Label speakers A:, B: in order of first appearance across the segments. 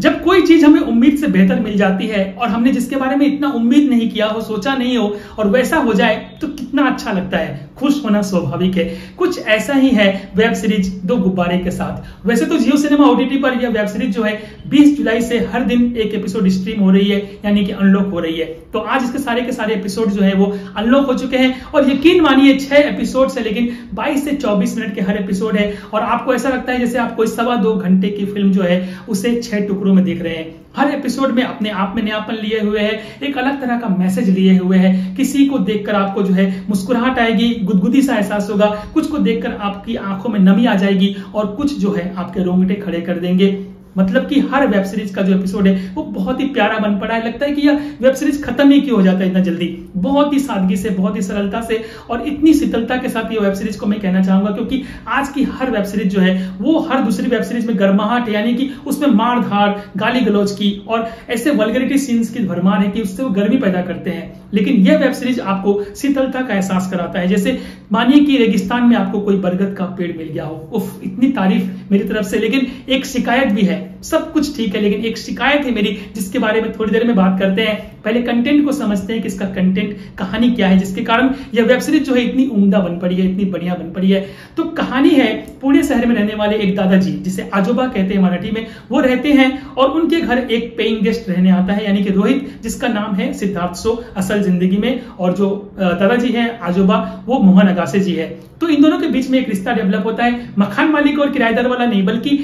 A: जब कोई चीज़ हमें उम्मीद से बेहतर मिल जाती है और हमने जिसके बारे में इतना उम्मीद नहीं किया हो, सोचा नहीं हो, और वैसा हो जाए तो कितना अच्छा लगता है। खुश होना स्वाभाविक है। कुछ ऐसा ही है वेब सीरीज़ दो गुब्बारे के साथ। वैसे तो जियो सिनेमा ओटीटी पर यह वेब सीरीज़ जो है 20 जुलाई से हर दिन एक एपिसोड स्ट्रीम हो रही है, यानी कि अनलॉक हो रही है। तो आज इसके सारे के सारे एपिसोड जो है, वो अनलॉक हो चुके हैं। और यकीन मानिए, छह एपिसोड से लेकिन 22 से 24 मिनट के हर एपिसोड है। और आपको ऐसा लगता है जैसे आप कोई सवा दो घंटे की फ़िल्म जो है, उसे छह टुकड़ों में देख रहे हैं। हर एपिसोड में अपने आप में नयापन लिए हुए है, एक अलग तरह का मैसेज लिए हुए है। किसी को देखकर आपको जो है मुस्कुराहट आएगी, गुदगुदी सा एहसास होगा। कुछ को देखकर आपकी आँखों में नमी आ जाएगी और कुछ जो है आपके रोंगटे खड़े कर देंगे। मतलब कि हर वेब सीरीज़ का जो एपिसोड है, वो बहुत ही प्यारा बन पड़ा है। लगता है कि यह वेब सीरीज़ खत्म ही क्यों हो जाता है इतना जल्दी? बहुत ही सादगी से, बहुत ही सरलता से और इतनी शीतलता के साथ ये वेब सीरीज़ को मैं कहना चाहूँगा, क्योंकि आज की हर वेब सीरीज़ जो है, वो हर दूसरी वेब सीरीज़ में गर्माहट, यानी कि उसमें मार धार गाली गलौज की और ऐसे वलगरिटी सीन्स की भरमार है कि उससे वो गर्मी पैदा करते हैं। लेकिन यह वेब सीरीज़ आपको शीतलता का एहसास कराता है। जैसे मानिए कि रेगिस्तान में आपको कोई बरगद का पेड़ मिल गया हो। उफ, इतनी तारीफ़ मेरी तरफ़ से। लेकिन एक शिकायत भी है। सब कुछ ठीक है, लेकिन एक शिकायत है मेरी, जिसके बारे में थोड़ी देर में बात करते हैं। पहले कंटेंट को समझते हैं कि इसका कंटेंट कहानी क्या है, जिसके कारण यह वेब सीरीज़ जो है इतनी उमदा बन पड़ी है, इतनी बढ़िया बन पड़ी है। तो कहानी है पुणे शहर में रहने वाले एक दादाजी, जिसे आजोबा कहते हैं मराठी में। वो रहते हैं और उनके घर एक पेइंग गेस्ट रहने आता है, यानी कि रोहित, जिसका नाम है सिद्धार्थ सो, असल ज़िंदगी में। और जो दादाजी है आजोबा, वो मोहन अगासे जी है। तो इन दोनों के बीच में एक रिश्ता डेवलप होता है। मकान मालिक और किराएदार वाला नहीं, बल्कि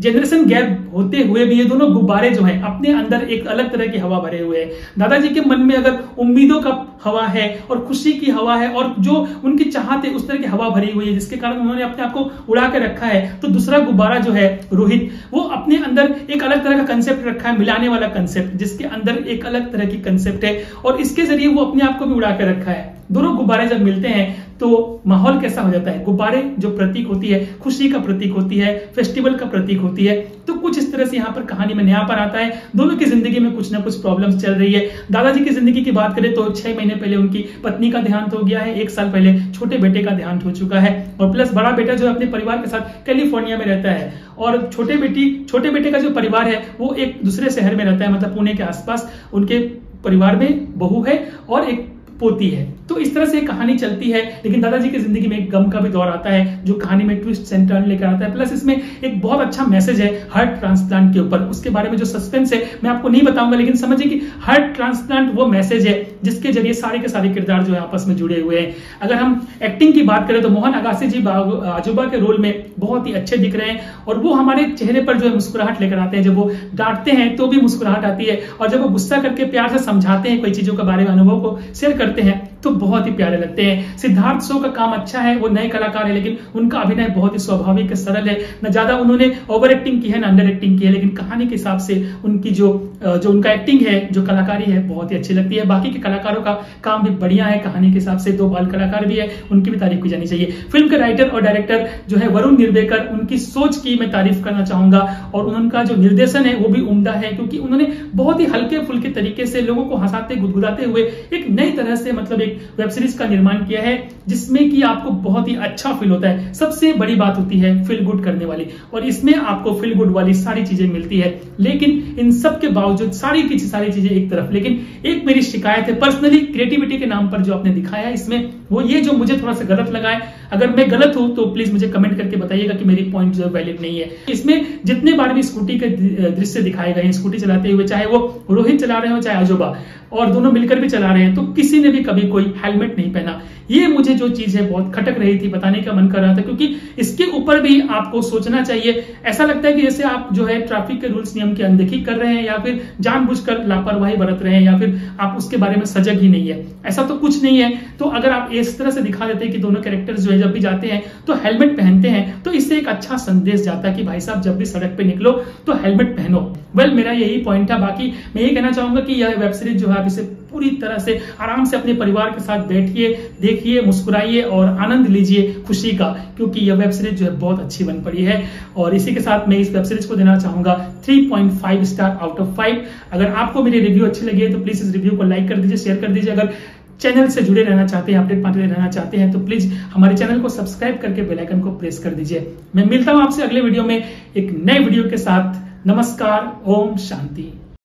A: जनरेशन गैप होते हुए भी ये दोनों गुब्बारे जो हैं, अपने अंदर एक अलग तरह की हवा भरे हुए हैं। दादाजी के मन में अगर उम्मीदों का हवा है और खुशी की हवा है और जो उनकी चाहत उस तरह की हवा भरी हुई है, जिसके कारण उन्होंने अपने आप को उड़ा के रखा है तो दूसरा गुब्बारा जो है, रोहित, वो अपने अंदर एक अलग तरह का कंसेप्ट रखा है, मिलाने वाला कंसेप्ट जिसके अंदर एक अलग तरह की कंसेप्ट है और इसके ज़रिए वो अपने आप को भी उड़ा के रखा है। दोनों गुब्बारे जब मिलते हैं तो माहौल कैसा हो जाता है? गुब्बारे जो प्रतीक होती है, खुशी का प्रतीक होती है फेस्टिवल का प्रतीक होती है तो कुछ इस तरह से यहाँ पर कहानी में नया पर आता है। दोनों की ज़िंदगी में कुछ ना कुछ प्रॉब्लम्स चल रही है। दादाजी की ज़िंदगी की बात करें तो छह महीने पहले उनकी पत्नी का देहांत हो गया है, एक साल पहले छोटे बेटे का देहांत हो चुका है। और प्लस बड़ा बेटा जो अपने परिवार के साथ कैलिफ़ोर्निया में रहता है। और छोटे बेटी, छोटे बेटे का जो परिवार है, वो एक दूसरे शहर में रहता है मतलब पुणे के आसपास। उनके परिवार में बहू है और एक पोती है। तो इस तरह से कहानी चलती है, लेकिन दादाजी की ज़िंदगी में एक गम का भी दौर आता है, जो कहानी में ट्विस्ट सेंटर लेकर आता है। प्लस इसमें एक बहुत अच्छा मैसेज है हार्ट ट्रांसप्लांट के ऊपर। उसके बारे में जो सस्पेंस है, मैं आपको नहीं बताऊँगा, लेकिन समझिए कि हार्ट ट्रांसप्लांट वो मैसेज है, जिसके ज़रिए सारे के सारे किरदार जो है आपस में जुड़े हुए हैं। अगर हम एक्टिंग की बात करें तो मोहन अगासी जी आजोबा के रोल में बहुत ही अच्छे दिख रहे हैं, और वो हमारे चेहरे पर जो है मुस्कुराहट लेकर आते हैं। जब वो डांटते हैं तो भी मुस्कुराहट आती है, और जब वो गुस्सा करके प्यार से समझाते हैं, कोई चीज़ों के बारे में, अनुभव को शेयर करते हैं तो बहुत ही प्यारे लगते हैं। सिद्धार्थ शो का काम अच्छा है, वो नए कलाकार है, लेकिन उनका अभिनय बहुत ही स्वाभाविक, सरल है। न ज़्यादा उन्होंने ओवर एक्टिंग की है, ना अंडर एक्टिंग की है, लेकिन कहानी के हिसाब से उनकी जो जो उनका एक्टिंग है, जो कलाकारी है, बहुत ही अच्छी लगती है। बाकी के कलाकारों का काम भी बढ़िया है, कहानी के हिसाब से दो बाल कलाकार भी है, उनकी भी तारीफ़ की जानी चाहिए। फ़िल्म के राइटर और डायरेक्टर जो है वरुण निर्वेकर, उनकी सोच की मैं तारीफ़ करना चाहूँगा, और उनका जो निर्देशन है, वो भी उमदा है, क्योंकि उन्होंने बहुत ही हल्के फुल्के तरीके से लोगों को हंसाते, गुदगुदाते हुए एक नई तरह से मतलब एक वेब सीरीज़ का निर्माण किया है, जिसमें कि आपको बहुत ही अच्छा फील होता है। सबसे बड़ी बात होती है फील गुड करने वाली, और इसमें आपको फील गुड वाली सारी चीज़ें मिलती है। लेकिन इन सब के बावजूद सारी की सारी चीज़ें एक तरफ़, लेकिन एक मेरी शिकायत है पर्सनली क्रिएटिविटी के नाम पर जो आपने दिखाया है इसमें, वो ये जो मुझे थोड़ा सा गलत लगा है, अगर मैं गलत हूँ तो प्लीज़ मुझे कमेंट करके बताइएगा कि मेरी पॉइंट जो वैलिड नहीं है। इसमें जितने बार भी स्कूटी के दृश्य दिखाए गए स्कूटी चलाते हुए, चाहे वो रोहित चला रहे हो, चाहे अजोबा और दोनों मिलकर भी चला रहे हैं तो किसी ने भी कभी कोई हेलमेट नहीं पहना। ये मुझे जो चीज़ है बहुत खटक रही थी बताने का मन कर रहा था क्योंकि इसके ऊपर भी आपको सोचना चाहिए। ऐसा लगता है कि जैसे आप जो है ट्रैफ़िक के रूल्स नियम की अनदेखी कर रहे हैं या फिर जानबूझकर लापरवाही बरत रहे हैं या फिर आप उसके बारे में सजग ही नहीं है। ऐसा तो कुछ नहीं है। तो अगर आप इस तरह से दिखा देते हैं कि दोनों कैरेक्टर्स जो है जब भी जाते हैं तो हेलमेट पहनते हैं तो इससे एक अच्छा संदेश जाता है कि भाई साहब जब भी सड़क पे निकलो तो हेलमेट पहनो। वेल well, मेरा यही पॉइंट था। बाकी मैं ये कहना चाहूँगा कि यह वेब सीरीज़ जो है आप इसे पूरी तरह से आराम से अपने परिवार के साथ बैठिए, देखिए, मुस्कुराइए और आनंद लीजिए खुशी का, क्योंकि यह वेब सीरीज़ जो है बहुत अच्छी बन पड़ी है। और इसी के साथ मैं इस वेब सीरीज़ को देना चाहूँगा 3.5 स्टार आउट ऑफ़ 5 अगर आपको मेरी रिव्यू अच्छी लगी है तो प्लीज़ इस रिव्यू को लाइक कर दीजिए शेयर कर दीजिए। अगर चैनल से जुड़े रहना चाहते हैं अपडेट पाते रहना चाहते हैं तो प्लीज़ हमारे चैनल को सब्सक्राइब करके बेलाइकन को प्रेस कर दीजिए। मैं मिलता हूँ आपसे अगले वीडियो में एक नए वीडियो के साथ। नमस्कार, ओम शांति।